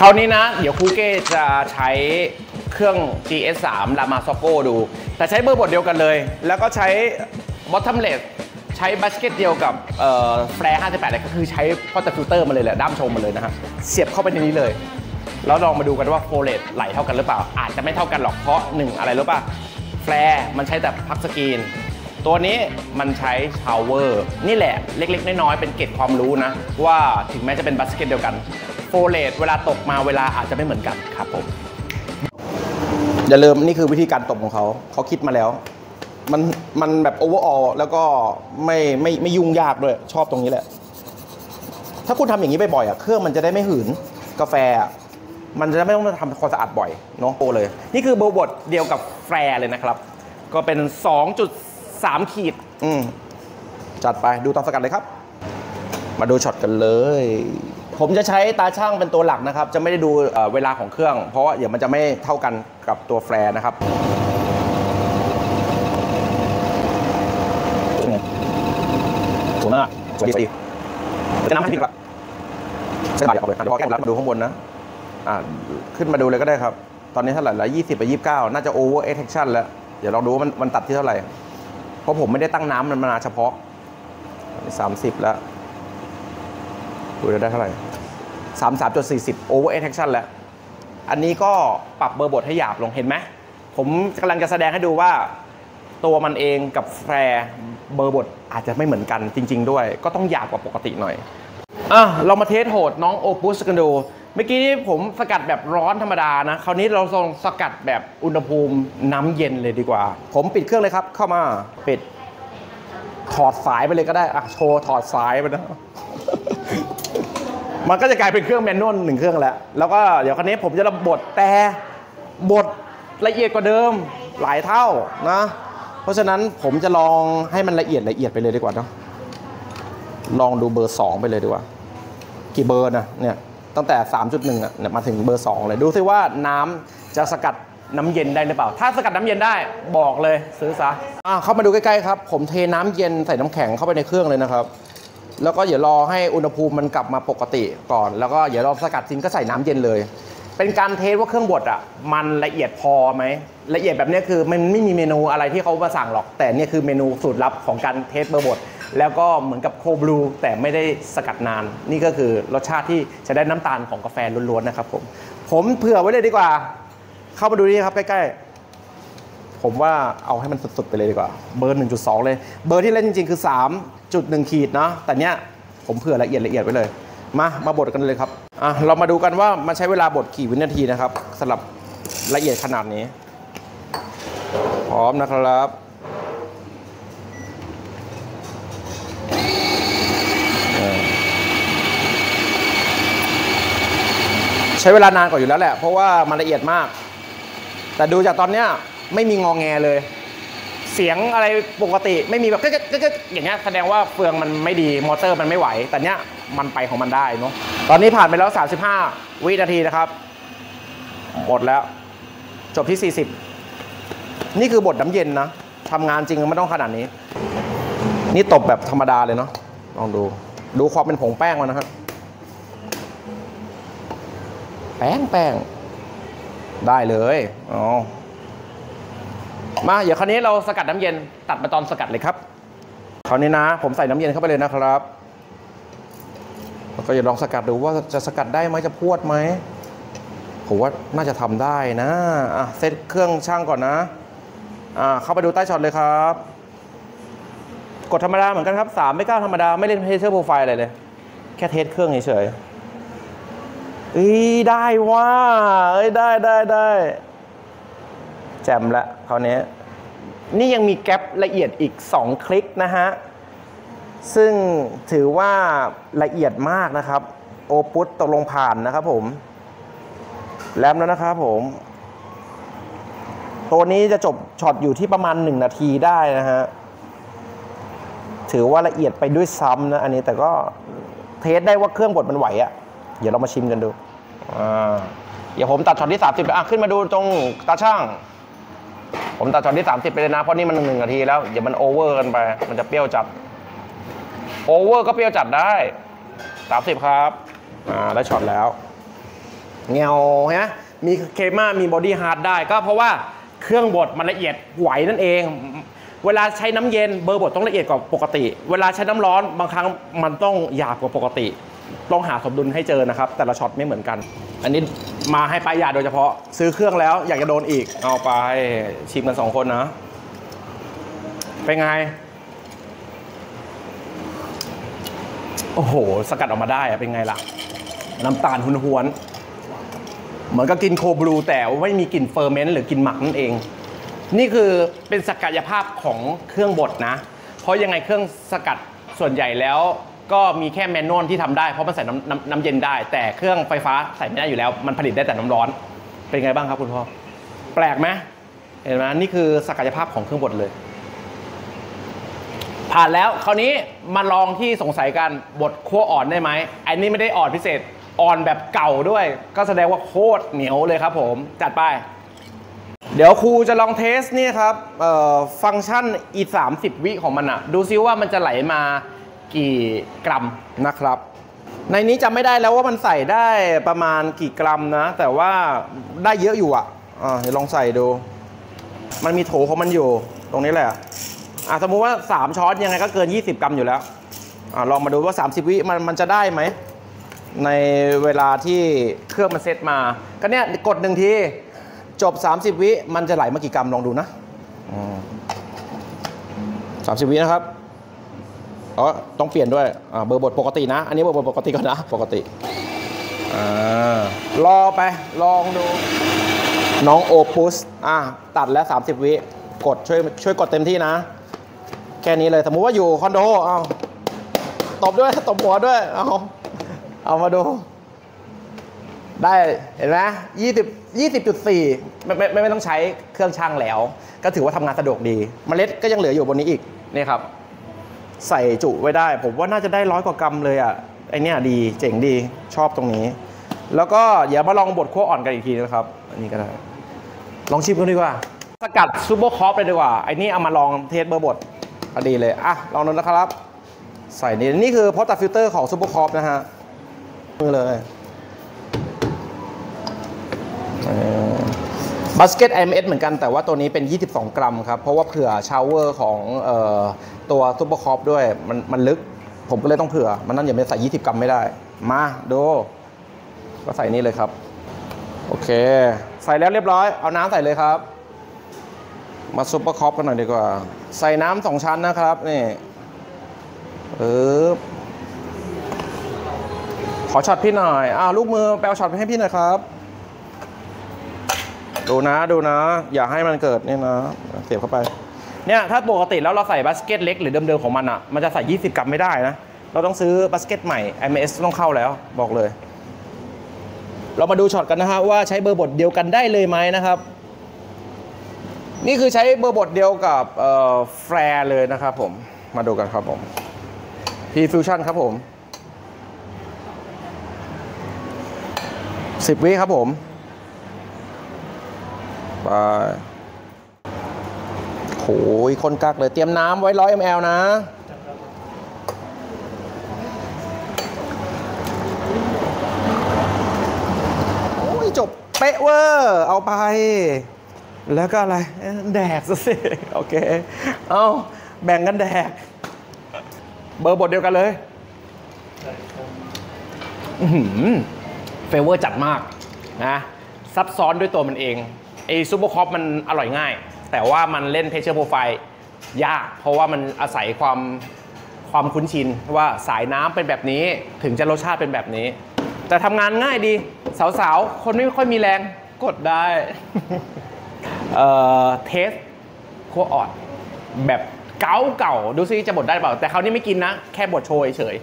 คราวนี้นะ เดี๋ยวครูเก้จะใช้เครื่อง GS3 La Marzocco ดู แต่ใช้เบอร์บดเดียวกันเลย แล้วก็ใช้ bottomless ใช้บัสเกตเดียวกับ Flair 58เลยก็คือใช้ portafilter มาเลยแหละด้ามชงมาเลยนะฮะเสียบเข้าไปในนี้เลย แล้วลองมาดูกันว่า flow rate ไหลเท่ากันหรือเปล่า อาจจะไม่เท่ากันหรอกเพราะหนึ่งอะไรรู้ป่ะ Flair มันใช้แต่ puck screen ตัวนี้มันใช้ shower นี่แหละเล็กๆ น้อยๆเป็นเกร็ดความรู้นะ ว่าถึงแม้จะเป็นบัสเกตเดียวกัน flow rate เวลาตกมาเวลาอาจจะไม่เหมือนกันครับผมอย่าลืมนี่คือวิธีการตบของเขา เขาคิดมาแล้ว มันมันแบบ overall แล้วก็ไม่ไม่ไม่ยุ่งยากด้วย ชอบตรงนี้แหละ ถ้าคุณทำอย่างนี้บ่อยๆอะเครื่องมันจะได้ไม่หืนกาแฟ มันจะไม่ต้องทำความสะอาดบ่อยเนาะโอเลย นี่คือเบอร์บดเดียวกับ Flair เลยนะครับ ก็เป็น 2.3 ขีด อืมจัดไปดูตอนสกัดเลยครับ มาดูช็อตกันเลย ผมจะใช้ตาช่างเป็นตัวหลักนะครับ จะไม่ได้ดูเอ่อเวลาของเครื่อง เพราะว่าเดี๋ยวมันจะไม่เท่ากันกับตัวแฟร์นะครับสวยมากสวยดีสวยดีจะน้ำให้พี่ครับใช่บาทเอาเลยเดี๋ยวพอแก้มรับมาดูข้างบนนะอ่าขึ้นมาดูเลยก็ได้ครับ ตอนนี้เท่าไหร่ละยี่สิบไปยี่สิบเก้าน่าจะ over extraction แล้ว เดี๋ยวลองดูว่ามันมันตัดที่เท่าไหร่ เพราะผมไม่ได้ตั้งน้ำมันมาเฉพาะสามสิบแล้วดูได้เท่าไหร่ สามสามจุดสี่สิบ over extraction แล้ว อันนี้ก็ปรับเบอร์บทให้หยาบลงเห็นไหม ผมกำลังจะแสดงให้ดูว่า ตัวมันเองกับแฟร์เบอร์บทอาจจะไม่เหมือนกันจริง ๆ ด้วย ก็ต้องหยาบกว่าปกติหน่อยอะเรามาเทสโหดน้องโอปุสกันดู เมื่อกี้นี้ผมสกัดแบบร้อนธรรมดานะ คราวนี้เราลองสกัดแบบอุณหภูมิน้ำเย็นเลยดีกว่า ผมปิดเครื่องเลยครับ เข้ามาปิดถอดสายไปเลยก็ได้ อะ โชว์ถอดสายไปนะ มันก็จะกลายเป็นเครื่องแมนนวลหนึ่งเครื่องแล้ว แล้วก็เดี๋ยวคราวนี้ผมจะระบดแต่บดละเอียดกว่าเดิมหลายเท่านะ เพราะฉะนั้นผมจะลองให้มันละเอียดละเอียดไปเลยดีกว่าเนาะลองดูเบอร์ 2 ไปเลยดีกว่า กี่เบอร์นะเนี่ยตั้งแต่ 3.1อะเนี่ยมาถึงเบอร์ 2 เลยดูซิว่าน้ำจะสกัดน้ำเย็นได้หรือเปล่า ถ้าสกัดน้ำเย็นได้บอกเลยซื้อซะอะเข้ามาดูใกล้ๆครับ ผมเทน้ำเย็นใส่น้ำแข็งเข้าไปในเครื่องเลยนะครับ แล้วก็เดี๋ยวรอให้อุณหภูมิมันกลับมาปกติก่อน แล้วก็เดี๋ยวเราสกัดจริงก็ใส่น้ำเย็นเลย เป็นการเทสว่าเครื่องบดอะมันละเอียดพอไหมละเอียดแบบนี้คือมันไม่มีเมนูอะไรที่เขามาสั่งหรอก แต่เนี่ยคือเมนูสูตรลับของการเทสเบอร์บดแล้วก็เหมือนกับโคบลูแต่ไม่ได้สกัดนาน นี่ก็คือรสชาติที่จะได้น้ำตาลของกาแฟล้วนๆนะครับผมผมเผื่อไว้เลยดีกว่า เข้ามาดูนี่ครับใกล้ๆผมว่าเอาให้มันสุดๆไปเลยดีกว่า เบอร์ 1.2 เลย เบอร์ที่เล่นจริงๆ คือ 3.1ขีดเนาะแต่เนี้ยผมเผื่อละเอียดละเอียดไว้เลย มามาบดกันเลยครับอะเรามาดูกันว่ามันใช้เวลาบดกี่วินาทีนะครับสำหรับละเอียดขนาดนี้ พร้อมนะครับใช้เวลานานกว่าอยู่แล้วแหละ เพราะว่ามันละเอียดมาก แต่ดูจากตอนเนี้ยไม่มีงองแงเลย เสียงอะไรปกติไม่มีแบบก็ก็อย่างเงี้ยแสดงว่าเฟืองมันไม่ดีมอเตอร์มันไม่ไหว แต่เนี้ยมันไปของมันได้เนาะตอนนี้ผ่านไปแล้ว 35 วินาทีนะครับหมดแล้วจบที่ 40 นี่คือบทน้ำเย็นนะทำงานจริงไม่ต้องขนาดนี้ นี่ตบแบบธรรมดาเลยเนาะลองดูดูความเป็นผงแป้งมันนะครับแป้งแป้งได้เลยอ๋อ มาเดี๋ยวคราวนี้เราสกัดน้ำเย็นตัดมาตอนสกัดเลยครับคราวนี้นะ ผมใส่น้ำเย็นเข้าไปเลยนะครับแล้วก็อย่าลองสกัดดูว่าจะสกัดได้ไหมจะพวดไหมผมว่าน่าจะทำได้นะอะเซตเครื่องช่างก่อนนะอ่าเข้าไปดูใต้ช็อตเลยครับ กดธรรมดาเหมือนกันครับสามไม่กล้าธรรมดาไม่เล่นเทสเชอร์โปรไฟล์อะไรเลย แค่เทสเครื่องเฉยๆอ้ได้ว่าเอ้ยได้ได้ได้ จมละคราวนี้นี่ยังมีแกลบละเอียดอีก 2 คลิกนะฮะ ซึ่งถือว่าละเอียดมากนะครับ โอปุตตกลงผ่านนะครับผม แลมแล้วนะครับผม ตัวนี้จะจบช็อตอยู่ที่ประมาณ 1 นาทีได้นะฮะ ถือว่าละเอียดไปด้วยซ้ำนะ อันนี้แต่ก็ test ได้ว่าเครื่องบดมันไหวอะ่ะ เดี๋ยวเรามาชิมกันดู อ่า เดี๋ยวผมตัดช็อตที่ 30ไปอะ ขึ้นมาดูตรงตาชั่ง ผมตัดช็อตที่ 30 ไปเลยนะ เพราะนี่มันหนึ่งนาทีแล้วอย่ามัน over กันไป มันจะเปรี้ยวจัด over ก็เปรี้ยวจัดได้ 30 ครับอ่าได้ช็อตแล้วเงาใช่ไหมมี crema มี body hard ได้ก็เพราะว่าเครื่องบดมันละเอียดไหวนั่นเอง เวลาใช้น้ำเย็นเบอร์บดต้องละเอียดกว่าปกติ เวลาใช้น้ำร้อนบางครั้งมันต้องหยาบกว่าปกติ ต้องหาสมดุลให้เจอนะครับ แต่ละช็อตไม่เหมือนกัน อันนี้มาให้ป้ายยาโดยเฉพาะ ซื้อเครื่องแล้วอยากจะโดนอีก เอาไปชิมกันสองคนนะ เป็นไง โอ้โห สกัดออกมาได้อะเป็นไงล่ะ น้ำตาลหุนหวนๆเหมือนกับกินโคบลูแต่ไม่มีกลิ่นเฟอร์เมนต์หรือกลิ่นหมักนั่นเอง นี่คือเป็นศักยภาพของเครื่องบดนะ เพราะยังไงเครื่องสกัดส่วนใหญ่แล้ว ก็มีแค่แมนนวลที่ทำได้เพราะมันใส่น้ำน้ำน้ำเย็นได้ แต่เครื่องไฟฟ้าใส่ไม่ได้อยู่แล้ว มันผลิตได้แต่น้ำร้อน เป็นไงบ้างครับคุณพ่อ แปลกไหมเห็นไหมนี่คือศักยภาพของเครื่องบดเลย ผ่านแล้วคราวนี้มาลองที่สงสัยกันบดคั่วอ่อนได้ไหมอันนี้ไม่ได้อ่อนพิเศษอ่อนแบบเก่าด้วย ก็แสดงว่าโคตรเหนียวเลยครับผมจัดไป เดี๋ยวครูจะลองเทสนี่ครับเอ่อฟังก์ชันอี30วิของมันอะดูซิว่ามันจะไหลมา กี่กรัมนะครับ ในนี้จำไม่ได้แล้วว่ามันใส่ได้ประมาณกี่กรัมนะ แต่ว่าได้เยอะอยู่อะอะเดี๋ยวลองใส่ดู มันมีโถของมันอยู่ตรงนี้แหละอะสมมุติว่า 3 ช้อนยังไงก็เกิน 20 กรัมอยู่แล้วอะลองมาดูว่า 30 วิมันมันจะได้ไหม ในเวลาที่เครื่องมันเซตมา ก็เนี่ยกดหนึ่งที จบ 30 วิมันจะไหลมากี่กรัมลองดูนะสามสิบวินะครับ อ๋อต้องเปลี่ยนด้วยอ่าเบอร์บทปกตินะ อันนี้เบอร์บทปกติก่อนนะ ปกติอ่ารอไป ลองดู น้องโอปุสอะตัดแล้ว 30 วิ กดช่วยช่วยกดเต็มที่นะ แค่นี้เลย สมมุติว่าอยู่คอนโด เอาตบด้วย ตบหัวด้วย เอาเอามาดูได้เห็นไหมยี่สิบยี่สิบจุดสี่ไม่ไม่ไม่ไม่ต้องใช้เครื่องช่างแล้ว ก็ถือว่าทำงานสะดวกดีเมล็ดก็ยังเหลืออยู่บนนี้อีกนี่ครับ ใส่จุไว้ได้ ผมว่าน่าจะได้ร้อยกว่ากรัมเลยอะไอเนี้ยดีเจ๋งดีชอบตรงนี้ แล้วก็เดี๋ยวมาลองบดคั่วอ่อนกันอีกทีนะครับ อันนี้ก็ได้ ลองชิมกันดีกว่า สกัด Superkop เลยดีกว่าไอนี่เอามาลอง test เบอร์บดพอดีเลยอะลองดูนะครับ ใส่นี่นี่คือ portafilter ของ Superkop นะฮะมือเลย basket IMS เหมือนกันแต่ว่าตัวนี้เป็น 22 กรัมครับ เพราะว่าเผื่อ shower ของออตัว Superkop ด้วยมันมันลึก ผมก็เลยต้องเผื่อ มันนั่นอย่าไปใส่ 20 กรัมไม่ได้ มาดูก็ใส่นี่เลยครับ โอเค ใส่แล้วเรียบร้อย เอาน้ำใส่เลยครับ มา Superkop กันหน่อยดีกว่า ใส่น้ำสองชั้นนะครับนี่เออขอช็อตพี่หน่อยอ้าลูกมือแปลช็อตไปให้พี่หน่อยครับ ดูนะดูนะ อย่าให้มันเกิดเนี่นะ เสียบเข้าไป เนี่ยถ้าปกติแล้วเราใส่บาสเกตเล็กหรือเดิมๆของมันอะ มันจะใส่ 20 กรัมไม่ได้นะ เราต้องซื้อบาสเกตใหม่ MS ต้องเข้าแล้วบอกเลย เรามาดูช็อตกันนะฮะว่าใช้เบอร์บดเดียวกันได้เลยไหมนะครับ นี่คือใช้เบอร์บดเดียวกับ Flair เลยนะครับผม มาดูกันครับผม Pre-infusion ครับผม10วิครับผม ไปโหยคนกักเลยเตรียมน้ำไว้100 ml นะ โอ้ยจบเป๊ะเวอร์เอาไป แล้วก็อะไร แดกซะสิ โอเค เอาแบ่งกันแดก เบอร์บทเดียวกันเลยflavor จัดมากนะซับซ้อนด้วยตัวมันเอง ไอ Superkop มันอร่อยง่าย แต่ว่ามันเล่น pressure profile ยาก เพราะว่ามันอาศัยความความคุ้นชินว่าสายน้ำเป็นแบบนี้ถึงจะรสชาติเป็นแบบนี้ แต่ทำงานง่ายดี สาวๆ คนไม่ค่อยมีแรงกดได้ เอ่อ test โหดแบบเก่าเก่าๆดูซิจะบดได้เปล่า แต่คราวนี้ไม่กินนะ แค่บดโชว์เฉย